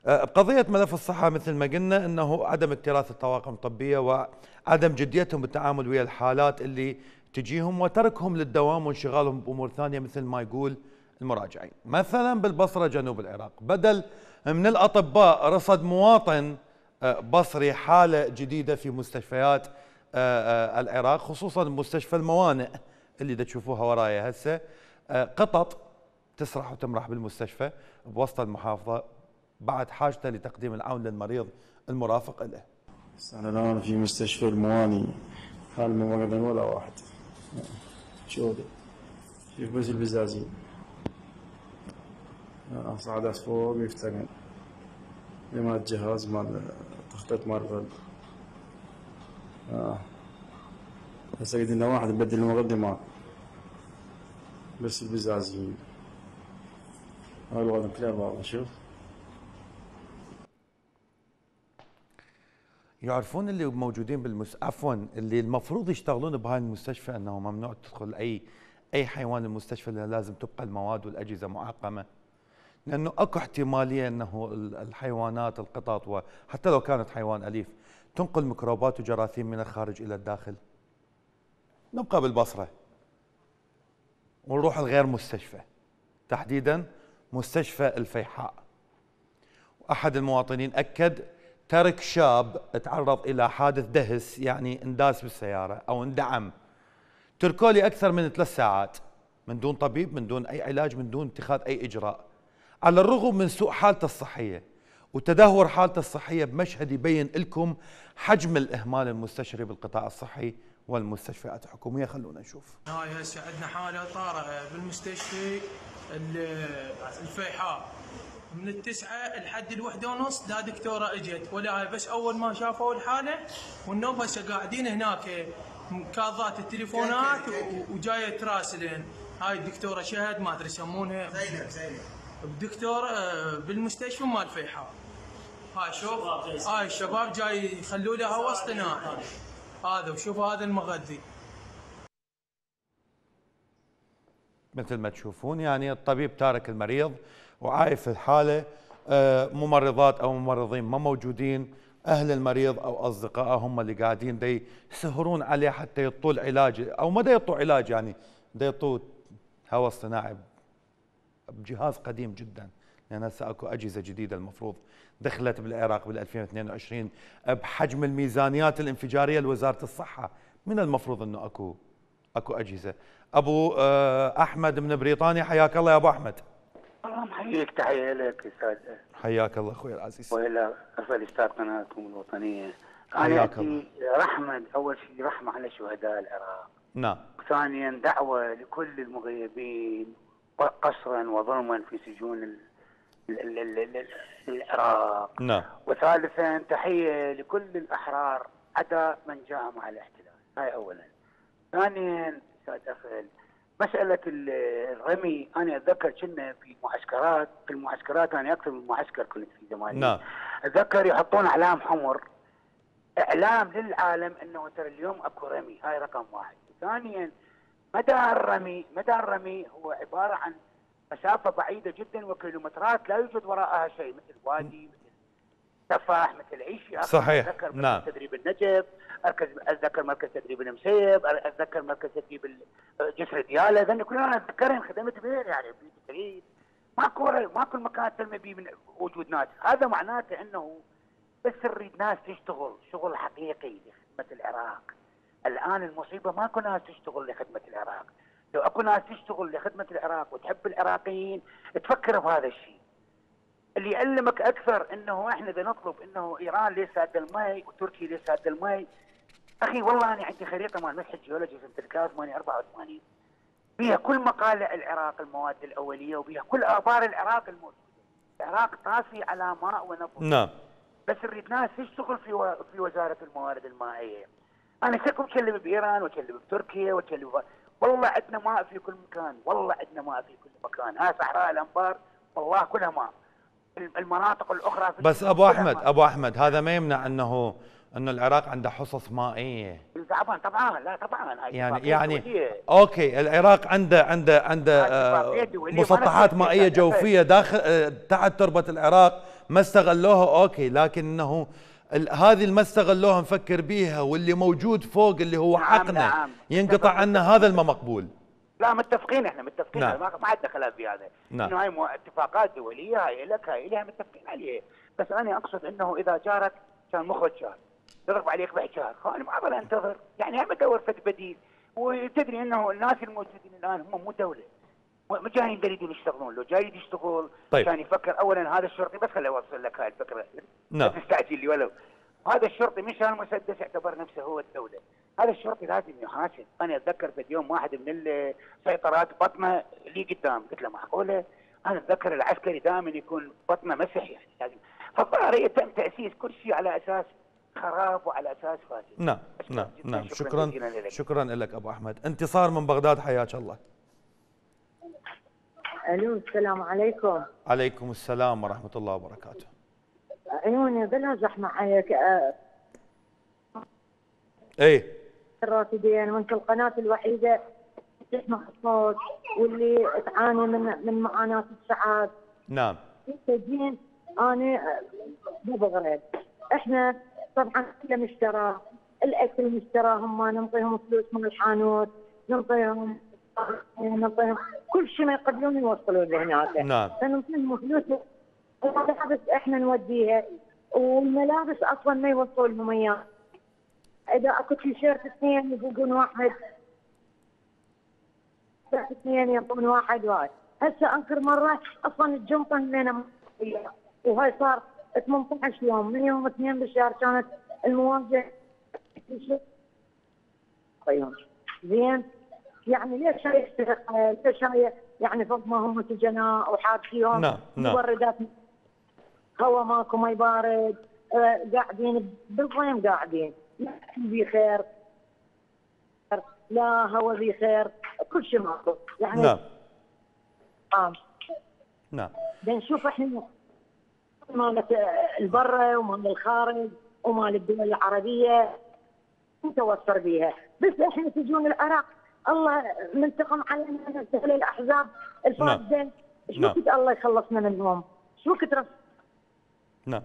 [SPEAKER 1] آه، بقضية ملف الصحة مثل ما قلنا أنه عدم اكتراث الطواقم الطبية وعدم جديتهم بالتعامل ويا الحالات اللي تجيهم وتركهم للدوام وانشغالهم بأمور ثانية مثل ما يقول المراجعين. مثلا بالبصرة جنوب العراق. بدل من الأطباء رصد مواطن بصري حالة جديدة في مستشفيات آه، آه، العراق خصوصا مستشفى الموانئ اللي دا تشوفوها ورايا هسه. آه، قطط تسرح وتمرح بالمستشفى بوسط المحافظة بعد حاجته لتقديم العون للمريض المرافق له.
[SPEAKER 12] الآن في مستشفى المواني حال ما وقدا ولا واحد؟ شودة شوف بس البزازين. آه، صعدت فوق يفتقن لما الجهاز مال مال الرد آه. هسه قد واحد يبدل المقدمات بس البزازين هاي الوضع كلها واضح شوف.
[SPEAKER 1] يعرفون اللي موجودين بالمس عفوا اللي المفروض يشتغلون بهاي المستشفى إنه ممنوع تدخل اي أي حيوان المستشفى لازم تبقى المواد والأجهزة معقمة. لأنه أكو احتمالية إنه ال- الحيوانات القطط وحتى لو كانت حيوان أليف تنقل ميكروبات وجراثيم من الخارج إلى الداخل. نبقى بالبصرة. ونروح لغير مستشفى. تحديدا مستشفى الفيحاء. احد المواطنين أكد ترك شاب تعرض إلى حادث دهس يعني إنداس بالسيارة أو اندعم. تركوا لي أكثر من ثلاث ساعات. من دون طبيب من دون أي علاج من دون اتخاذ أي إجراء. على الرغم من سوء حالته الصحية وتدهور حالته الصحية بمشهد يبين لكم حجم الإهمال المستشري بالقطاع الصحي والمستشفيات الحكومية. خلونا نشوف.
[SPEAKER 13] هاي هسه عندنا حالة طارئة بالمستشفى ال- الفيحاء. من التسعة لحد الوحدة ونص دا دكتورة إجت. ولا هاي بس أول ما شافوا الحالة والنوب هسه قاعدين هناك. كاظات التليفونات و- وجاية تراسلين. هاي الدكتورة شهد ما أدري يسمونها. زينب زينب. الدكتور آه، بالمستشفى مال الفيحاء هاي شوف. هاي الشباب جاي يخلوا له هوا اصطناعي هذا وشوف هذا المغذي.
[SPEAKER 1] مثل ما تشوفون يعني الطبيب تارك المريض وعايف الحاله آه، ممرضات أو ممرضين ما موجودين أهل المريض أو اصدقائه هم اللي قاعدين دي يسهرون عليه حتى يعطوه العلاج أو ما دا يعطوه علاج يعني دا يعطوه هواء اصطناعي بجهاز قديم جدا لأن هسه أكو أجهزة جديدة المفروض دخلت بالعراق بال 2022 بحجم الميزانيات الانفجارية لوزارة الصحة. من المفروض إنه أكو أكو أجهزة. أبو آه، أحمد من بريطانيا حياك الله يا أبو أحمد.
[SPEAKER 14] الله محييك تحية لك أستاذ.
[SPEAKER 1] حياك الله أخوي العزيز.
[SPEAKER 14] وإلى ارفع أستاذ قناتكم الوطنية. أنا
[SPEAKER 1] حياك
[SPEAKER 14] أدي رحمة أول شيء رحمة على شهداء العراق.
[SPEAKER 1] نعم.
[SPEAKER 14] ثانيا دعوة لكل المغيبين. قسرا وظلما في سجون ال- ال- ال- ال- ال- العراق.
[SPEAKER 1] نعم.
[SPEAKER 14] وثالثا تحية لكل الأحرار عدا من جاء مع الاحتلال. هاي اولا. ثانيا أستاذ اخل مسألة ال- الرمي. أنا أتذكر كنا في معسكرات في المعسكرات أنا أكثر من معسكر كنت في زماني.
[SPEAKER 1] نعم.
[SPEAKER 14] أتذكر يحطون أعلام حمر. إعلام للعالم إنه ترى اليوم أكو رمي. هاي رقم واحد. ثانيا مدى الرمي مدى الرمي هو عبارة عن مسافة بعيدة جدا وكيلومترات لا يوجد وراءها شيء مثل وادي مثل سفاح مثل اي شيء.
[SPEAKER 1] صحيح،
[SPEAKER 14] أتذكر مركز
[SPEAKER 1] نعم.
[SPEAKER 14] تدريب النجف أركز أتذكر مركز تدريب المسيب أتذكر مركز تدريب جسر دياله ذني كلنا اتذكرهم خدمت بهم يعني بالتدريب ماكو ماكو مكان تلمي به من وجود ناس هذا معناته إنه بس نريد ناس تشتغل شغل حقيقي لخدمة العراق الآن المصيبة ماكو ناس تشتغل لخدمة العراق. لو أكو ناس تشتغل لخدمة العراق وتحب العراقيين تفكر بهذا الشيء. اللي يعلمك أكثر إنه إحنا بدنا نطلب إنه إيران ليش ساده المي وتركيا ليش ساده المي أخي والله أنا عندي خريطة مال مسح جيولوجي سنه 1984 فيها كل مقالع العراق المواد الأولية وفيها كل أخبار العراق الموجودة. العراق طافي على ماء ونفط
[SPEAKER 1] نعم.
[SPEAKER 14] بس نريد ناس تشتغل في و... في وزارة الموارد المائية. أنا شكو بكلم بإيران وكلم بتركيا وكلم ب... والله عندنا ماء في كل مكان، والله عندنا ماء في كل مكان، ها صحراء الأنبار والله كلها ماء. الم- المناطق الأخرى في
[SPEAKER 1] بس
[SPEAKER 14] أبو
[SPEAKER 1] أحمد
[SPEAKER 14] ماء.
[SPEAKER 1] أبو أحمد هذا ما يمنع أنه انه العراق عنده حصص مائية
[SPEAKER 14] طبعا طبعا لا طبعا هاي
[SPEAKER 1] يعني يعني
[SPEAKER 14] دولية.
[SPEAKER 1] okay العراق عنده عنده عنده آه، مسطحات
[SPEAKER 14] مائية.
[SPEAKER 1] جوفية داخل آه، تحت تربة العراق ما استغلوها okay لكنه ال- هذه اللي ما استغلوها نفكر بيها واللي موجود فوق اللي هو
[SPEAKER 14] نعم،
[SPEAKER 1] حقنا
[SPEAKER 14] نعم.
[SPEAKER 1] ينقطع عنا هذا الما مقبول.
[SPEAKER 14] لا متفقين إحنا متفقين.
[SPEAKER 1] نعم.
[SPEAKER 14] ما عندنا خلاف في هذا.
[SPEAKER 1] نعم.
[SPEAKER 14] إنه هاي اتفاقات دولية هاي لك هاي لها متفقين عليها بس أنا أقصد إنه إذا جارك كان مخرج شهر تضرب عليك بحجار أنا ما أقدر أنتظر. يعني هم ادور فد بديل. وتدري إنه الناس الموجودين الآن هم مو دولة. جايين يريدون يشتغلون. لو جاي يشتغل
[SPEAKER 1] طيب.
[SPEAKER 14] كان يفكر اولا هذا الشرطي بس خليه اوصل لك هاي الفكرة.
[SPEAKER 1] نعم.
[SPEAKER 14] تستعجل لي ولو هذا الشرطي مش شال مسدس يعتبر نفسه هو الدولة. هذا الشرطي لازم يحاسب. أنا أتذكر في اليوم واحد من السيطرات بطنة لي قدام. قلت له معقولة؟ أنا أتذكر العسكري دائما يكون بطنة مسح يعني لازم. فالظاهر تم تأسيس كل شيء على أساس خراب وعلى أساس فاسد
[SPEAKER 1] نعم نعم نعم.
[SPEAKER 14] شكراً
[SPEAKER 1] شكرا
[SPEAKER 14] جزيلاً لك.
[SPEAKER 1] شكرا لك أبو أحمد. انتصار من بغداد حياك الله.
[SPEAKER 15] ألو السلام عليكم.
[SPEAKER 1] عليكم السلام ورحمة الله وبركاته.
[SPEAKER 15] عيوني بلا زحمة عليك. آه،
[SPEAKER 1] إيه.
[SPEAKER 15] الرافدين وانت القناة الوحيدة تسمع الصوت واللي تعاني من من معاناة السعاد
[SPEAKER 1] نعم.
[SPEAKER 15] محتاجين أنا آه، ببغرد إحنا طبعا كله مشترى الأكل مشترى هم نعطيهم فلوس من الحانوت نعطيهم كل شيء ما يقدرون يوصلون لهناك
[SPEAKER 1] نعم.
[SPEAKER 15] فنعطيهم فلوس الملابس إحنا نوديها. والملابس أصلا ما يوصلوا لهم اياها إذا أكو تيشيرت اثنين يفوقون واحد. اثنين يعطون واحد واحد هسه آخر مرة أصلا الجنطه همينه وهاي صار 18 يوم. من يوم 2 بالشهر كانت المواجهه طيب. زين. يعني ليش هاي؟ ليش هاي يعني فوق ما هم سجناء وحابسيهم؟
[SPEAKER 1] نعم، نعم.
[SPEAKER 15] مبردات هوا ماكو مي بارد آه، قاعدين بالضيم قاعدين. لا في خير. لا هوا ذي خير. كل شيء ماكو يعني
[SPEAKER 1] نعم.
[SPEAKER 15] آه.
[SPEAKER 1] نعم.
[SPEAKER 15] بنشوف إحنا مالت البر ومال الخارج ومال الدول العربية. نتوفر بيها. بس إحنا سجون العراق الله منتقم علينا من دول الأحزاب الفاسدة. شو
[SPEAKER 1] نعم.
[SPEAKER 15] الله يخلصنا منهم شو رس-
[SPEAKER 1] نعم.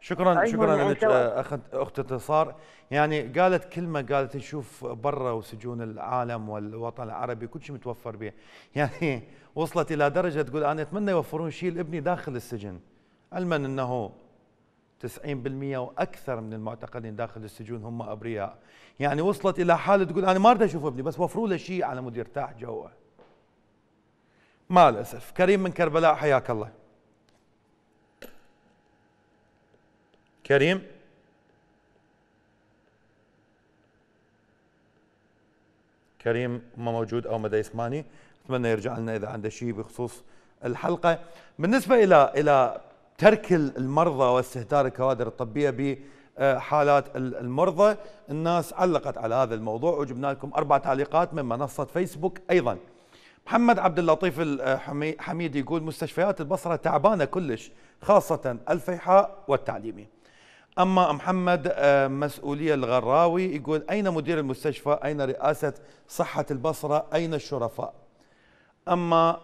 [SPEAKER 1] شكرا شكرا لك آه، اخت أخت انتصار. يعني قالت كلمة قالت نشوف برا وسجون العالم والوطن العربي كل شيء متوفر به يعني وصلت إلى درجة تقول أنا أتمنى يوفرون شيء لابني داخل السجن. علما إنه 90% وأكثر من المعتقلين داخل السجون هم أبرياء. يعني وصلت إلى حالة تقول أنا ما أريد أشوف ابني بس وفروا له شيء على مود يرتاح جوه. مع الاسف كريم من كربلاء حياك الله. كريم؟ كريم ما موجود أو مدى يسمعني؟ أتمنى يرجع لنا إذا عنده شيء بخصوص الحلقة. بالنسبة إلى إلى ترك المرضى واستهتار الكوادر الطبية بحالات المرضى. الناس علقت على هذا الموضوع وجبنا لكم أربع تعليقات من منصة فيسبوك أيضا. محمد عبد اللطيف الحمي- حميد يقول مستشفيات البصرة تعبانة كلش خاصة الفيحاء والتعليمي. أما محمد آه، مسؤولية الغراوي يقول أين مدير المستشفى؟ أين رئاسة صحة البصرة؟ أين الشرفاء؟ أما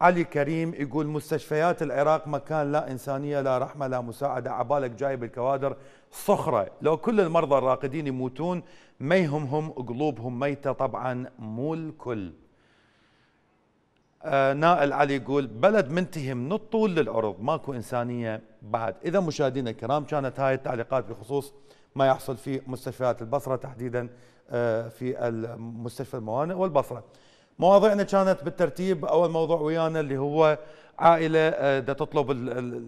[SPEAKER 1] علي كريم يقول مستشفيات العراق مكان لا إنسانية لا رحمة لا مساعدة. عبالك جايب الكوادر صخرة. لو كل المرضى الراقدين يموتون ما يهمهم قلوبهم ميتة. طبعا مو الكل. آه نائل علي يقول بلد منتهي من الطول للعرض ماكو إنسانية بعد. إذا مشاهدينا الكرام كانت هاي التعليقات بخصوص ما يحصل في مستشفيات البصرة تحديدا آه في المستشفى الموانئ والبصرة. مواضيعنا كانت بالترتيب. أول موضوع ويانا اللي هو عائلة آه، دا تطلب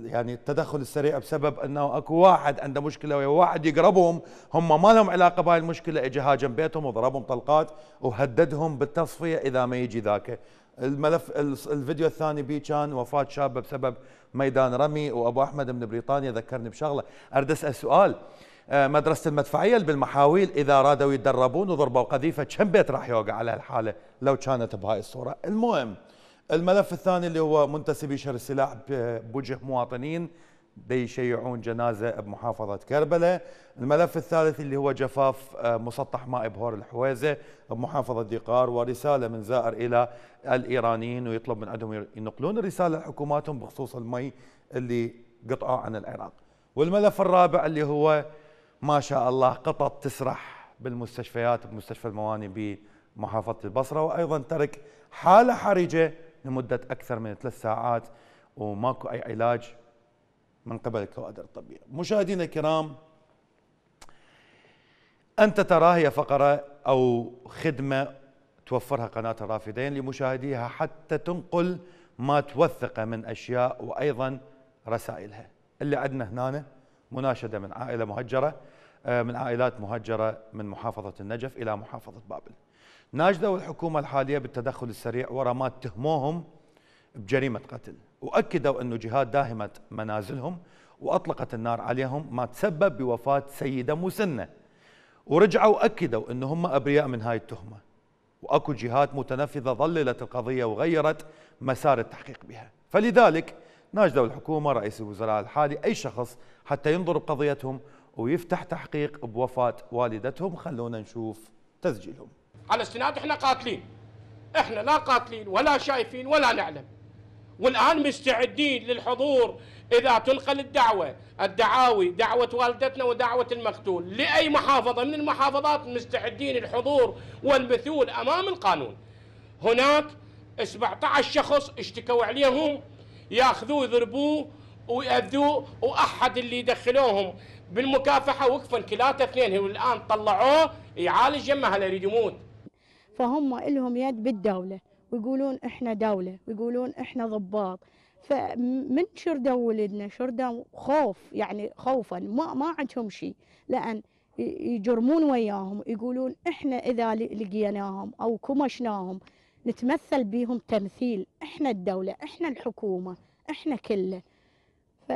[SPEAKER 1] يعني التدخل السريع بسبب أنه أكو واحد عنده مشكلة ويا واحد يقربهم هم ما لهم علاقة بهاي المشكلة اجى هاجم بيتهم وضربهم طلقات وهددهم بالتصفية إذا ما يجي ذاك. الملف ال- الفيديو الثاني بيه كان وفاة شابة بسبب ميدان رمي وأبو أحمد من بريطانيا ذكرني بشغلة. أريد أسأل سؤال. آه، مدرسة المدفعية اللي بالمحاويل إذا رادوا يتدربون وضربوا قذيفة كم بيت راح يوقع على الحالة لو كانت بهاي الصورة. المهم الملف الثاني اللي هو منتسبي شر السلاح بوجه مواطنين يشيعون جنازة بمحافظة كربلاء الملف الثالث اللي هو جفاف آه، مسطح ماء بهور الحويزة بمحافظة ديقار ورسالة من زائر إلى الإيرانيين ويطلب من عندهم ينقلون الرسالة لحكوماتهم بخصوص المي اللي قطعوا عن العراق. والملف الرابع اللي هو ما شاء الله قطط تسرح بالمستشفيات بمستشفى المواني بمحافظة البصرة وأيضا ترك حالة حرجة لمدة أكثر من ثلاث ساعات وماكو أي علاج من قبل الكوادر الطبية. مشاهدينا الكرام أنت ترى هي فقرة أو خدمة توفرها قناة الرافدين لمشاهديها حتى تنقل ما توثقه من أشياء وأيضا رسائلها. اللي عندنا هنا مناشدة من عائلة مهجرة من عائلات مهجرة من محافظة النجف إلى محافظة بابل. ناشدوا الحكومة الحالية بالتدخل السريع ورا ما اتهموهم بجريمة قتل. وأكدوا أنه جهات داهمت منازلهم وأطلقت النار عليهم ما تسبب بوفاة سيدة مسنة. ورجعوا أكدوا أنه هم أبرياء من هاي التهمة. وأكو جهات متنفذة ظللت القضية وغيرت مسار التحقيق بها. فلذلك ناشدوا الحكومة رئيس الوزراء الحالي أي شخص حتى ينظر بقضيتهم ويفتح تحقيق بوفاة والدتهم خلونا نشوف تسجيلهم.
[SPEAKER 16] على استناد إحنا قاتلين. إحنا لا قاتلين ولا شايفين ولا نعلم. والآن مستعدين للحضور إذا تنقل الدعوة الدعاوي دعوة والدتنا ودعوة المقتول. لأي محافظة؟ من المحافظات مستعدين الحضور والمثول أمام القانون. هناك 17 شخص اشتكوا عليهم ياخذوه يضربوه ويأذوه وأحد اللي يدخلوهم. بالمكافحة وقفا كلاتة اثنين. والان طلعوه يعالج يمه هلا يريد يموت.
[SPEAKER 17] فهم لهم يد بالدولة. ويقولون إحنا دولة ويقولون إحنا ضباط. فمن شردوا ولدنا شردوا خوف يعني خوفا. ما ما عندهم شيء. لأن يجرمون وياهم. يقولون إحنا إذا لقيناهم أو كمشناهم نتمثل بهم تمثيل. إحنا الدولة إحنا الحكومة إحنا كله. ف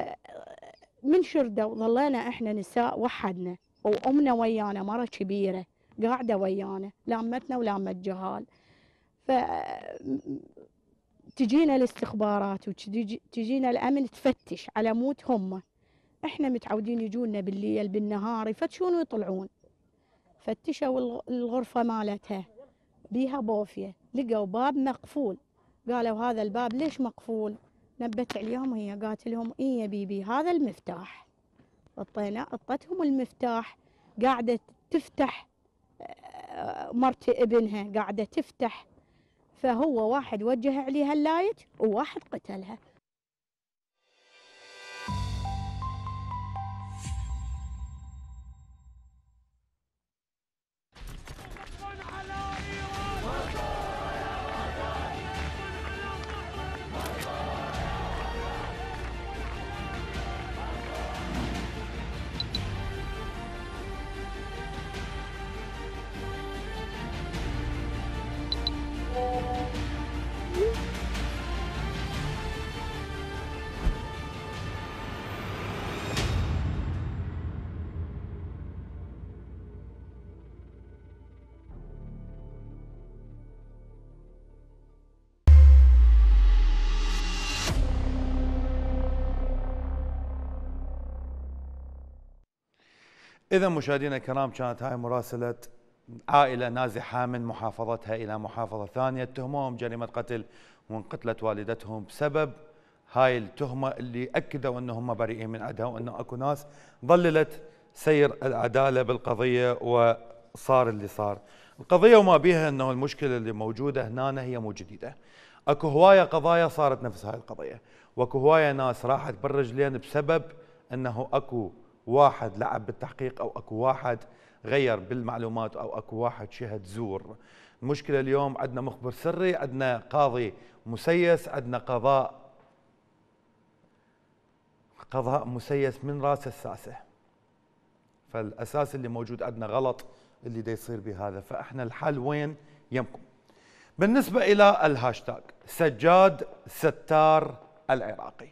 [SPEAKER 17] من شردوا ظلينا إحنا نساء وحدنا وامنا ويانا مرة كبيرة قاعدة ويانا لامتنا ولامت جهال. ف تجينا الاستخبارات وتجينا الامن تفتش على موت هم. إحنا متعودين يجونا بالليل بالنهار يفتشون ويطلعون. فتشوا الغ- الغرفة مالتها بيها بوفية لقوا باب مقفول. قالوا هذا الباب ليش مقفول؟ نبت عليهم هي قالت لهم إيه يا بيبي هذا المفتاح. اعطينا اعطتهم المفتاح قاعدة تفتح آه، مرت ابنها قاعدة تفتح. فهو واحد وجه عليها اللايت وواحد قتلها.
[SPEAKER 1] إذا مشاهدينا الكرام كانت هاي مراسلة عائلة نازحة من محافظتها إلى محافظة ثانية اتهموهم جريمة قتل وانقتلت والدتهم بسبب هاي التهمة اللي أكدوا أنهم بريئين من عندها وأنه أكو ناس ضللت سير العدالة بالقضية وصار اللي صار. القضية وما بيها أنه المشكلة اللي موجودة هنا هي مو جديدة. أكو هواية قضايا صارت نفس هاي القضية. وأكو هواية ناس راحت بالرجلين بسبب إنه أكو واحد لعب بالتحقيق أو أكو واحد غير بالمعلومات أو أكو واحد شهد زور. المشكلة اليوم عندنا مخبر سري عندنا قاضي مسيس عندنا قضاء قضاء مسيس من رأس الساسة. فالأساس اللي موجود عندنا غلط اللي دا يصير بهذا. فإحنا الحل وين؟ يمكم. بالنسبة إلى الهاشتاج سجاد ستار العراقي.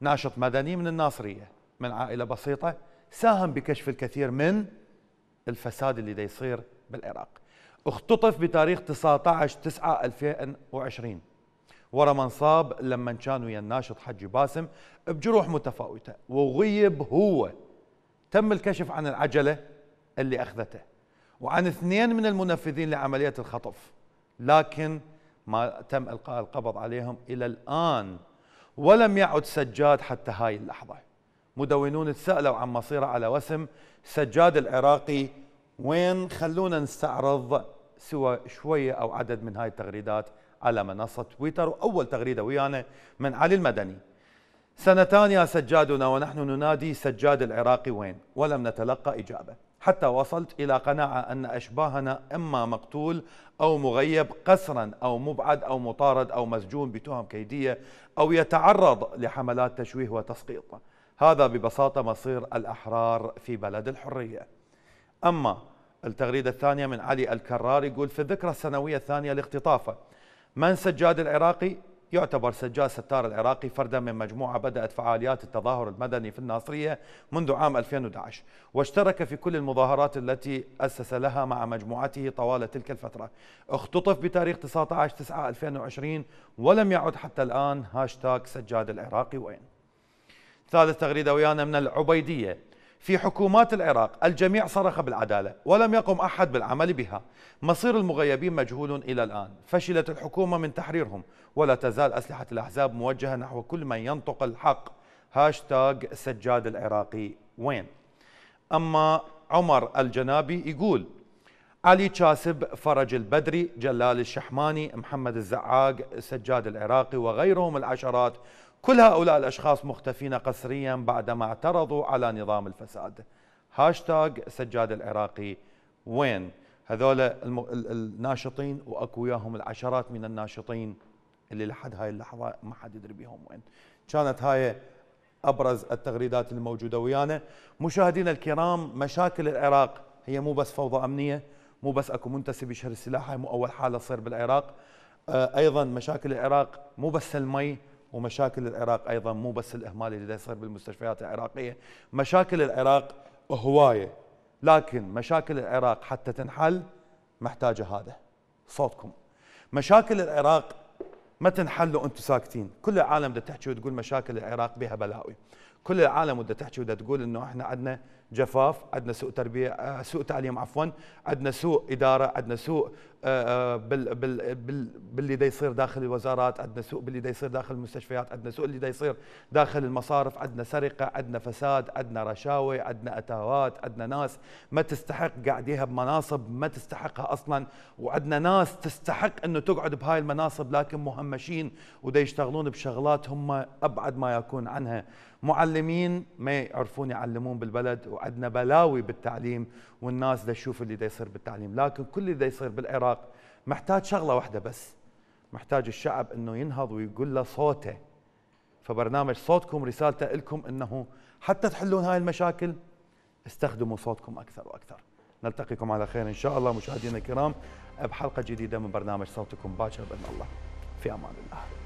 [SPEAKER 1] ناشط مدني من الناصرية. من عائلة بسيطة ساهم بكشف الكثير من الفساد اللي دا يصير بالعراق. اختطف بتاريخ 19 9 2020 ورا منصاب لما كان ويا الناشط حجي باسم بجروح متفاوتة. وغيب هو. تم الكشف عن العجلة اللي أخذته. وعن اثنين من المنفذين لعملية الخطف. لكن ما تم إلقاء القبض عليهم إلى الآن. ولم يعد سجاد حتى هاي اللحظة. مدونون تسألوا عن مصيره على وسم سجاد العراقي. وين خلونا نستعرض سوى شوية أو عدد من هاي التغريدات على منصة تويتر وأول تغريدة ويانا من علي المدني. سنتان يا سجادنا ونحن ننادي سجاد العراقي وين؟ ولم نتلقى إجابة. حتى وصلت إلى قناعة أن أشباهنا إما مقتول أو مغيب قسرا أو مبعد أو مطارد أو مسجون بتهم كيدية أو يتعرض لحملات تشويه وتسقيط. هذا ببساطة مصير الأحرار في بلد الحرية. أما التغريدة الثانية من علي الكرار يقول في الذكرى السنوية الثانية لاختطافه من سجاد العراقي؟ يعتبر سجاد ستار العراقي فردا من مجموعة بدأت فعاليات التظاهر المدني في الناصرية منذ عام 2011 واشترك في كل المظاهرات التي أسس لها مع مجموعته طوال تلك الفترة. اختطف بتاريخ 19 9 2020 ولم يعد حتى الآن. هاشتاج سجاد العراقي وين؟ ثالث تغريدة ويانا من العبيدية. في حكومات العراق الجميع صرخ بالعدالة ولم يقم أحد بالعمل بها. مصير المغيبين مجهول إلى الآن. فشلت الحكومة من تحريرهم. ولا تزال أسلحة الأحزاب موجهة نحو كل من ينطق الحق. هاشتاج سجاد العراقي. وين؟ أما عمر الجنابي يقول علي كاسب فرج البدري جلال الشحماني محمد الزعاق سجاد العراقي وغيرهم العشرات كل هؤلاء الأشخاص مختفين قسريا بعدما اعترضوا على نظام الفساد. هاشتاج سجاد العراقي وين؟ هذول الم... ال- الناشطين وأكو وياهم العشرات من الناشطين اللي لحد هاي اللحظة ما حد يدري بيهم وين. كانت هاي أبرز التغريدات الموجودة ويانا. مشاهدينا الكرام مشاكل العراق هي مو بس فوضى أمنية مو بس أكو منتسب يشهر السلاح هاي مو أول حالة تصير بالعراق. آه، أيضا مشاكل العراق مو بس المي ومشاكل العراق أيضا مو بس الإهمال اللي يصير بالمستشفيات العراقية. مشاكل العراق هواية لكن مشاكل العراق حتى تنحل محتاجة هذا. صوتكم. مشاكل العراق ما تنحل وأنتم ساكتين. كل العالم بدها تحكي وتقول مشاكل العراق بها بلاوي. كل العالم بدها تحكي بدها تقول إنه إحنا عندنا جفاف عندنا سوء تربية آه، سوء تعليم عفوا عندنا سوء إدارة عندنا سوء آه، آه، بال بال بال باللي دا يصير داخل الوزارات عندنا سوء باللي دا يصير داخل المستشفيات عندنا سوء اللي دا يصير داخل المصارف عندنا سرقة عندنا فساد عندنا رشاوي عندنا أتاوات عندنا ناس ما تستحق قاعديها بمناصب ما تستحقها أصلا وعندنا ناس تستحق إنه تقعد بهاي المناصب لكن مهمشين ودا يشتغلون بشغلات هم أبعد ما يكون عنها. معلمين ما يعرفون يعلمون بالبلد وعندنا بلاوي بالتعليم والناس دا تشوف اللي دا يصير بالتعليم. لكن كل اللي دا يصير بالعراق محتاج شغلة واحدة بس محتاج الشعب إنه ينهض ويقول له صوته. فبرنامج صوتكم رسالته لكم إنه حتى تحلون هاي المشاكل استخدموا صوتكم أكثر وأكثر. نلتقيكم على خير إن شاء الله مشاهدينا الكرام بحلقة جديدة من برنامج صوتكم باكر بإذن الله. في أمان الله.